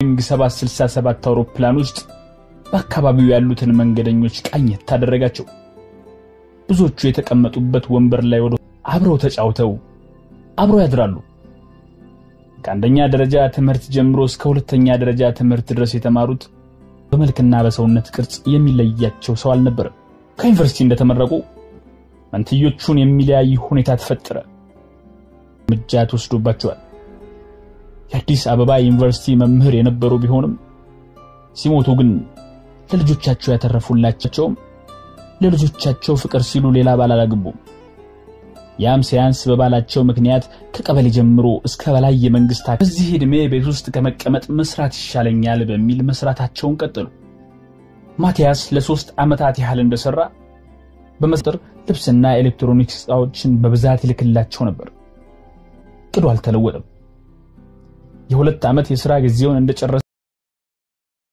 ቦይንግ 767 አውሮፕላን ውስጥ በአካባቢው ያሉትን መንገደኞች ቃኘት ታደረጋቸው። ብዙዎቹ የተቀመጡበት ወንበር ላይ ወደ አብረው ተጫውተው አብረው ያድራሉ። ከአንደኛ ደረጃ ትምህርት ጀምሮ እስከ ሁለተኛ ደረጃ ትምህርት ድረስ የተማሩት በመልክና በሰውነት ቅርጽ የሚለያቸው ሰው አልነበረም። ከዩኒቨርሲቲ እንደተመረቁ መንትዮቹን የሚለያይ ሁኔታ ተፈጠረ። እርምጃ ተወስዶባቸዋል። የአዲስ አበባ ዩኒቨርሲቲ መምህር የነበሩ ቢሆንም ሲሞቱ ግን ለልጆቻቸው ያተረፉላቸውም ለልጆቻቸው ፍቅር ሲሉ ሌላ ባል አላገቡም። ያም ሲያንስ በባላቸው ምክንያት ከቀበሌ ጀምሮ እስከ በላይ የመንግስት በዚህ ዕድሜ ቤት ውስጥ ከመቀመጥ መስራት ይሻለኛል በሚል መስራታቸውን ቀጠሉ። ማቲያስ ለሶስት ዓመታት ያህል እንደሰራ በመስጠር ልብስና ኤሌክትሮኒክስ ዕቃዎችን በብዛት ይልክላቸው ነበር። ቅዱ አልተለወጠም። የሁለት ዓመት የሥራ ጊዜውን እንደጨረሰ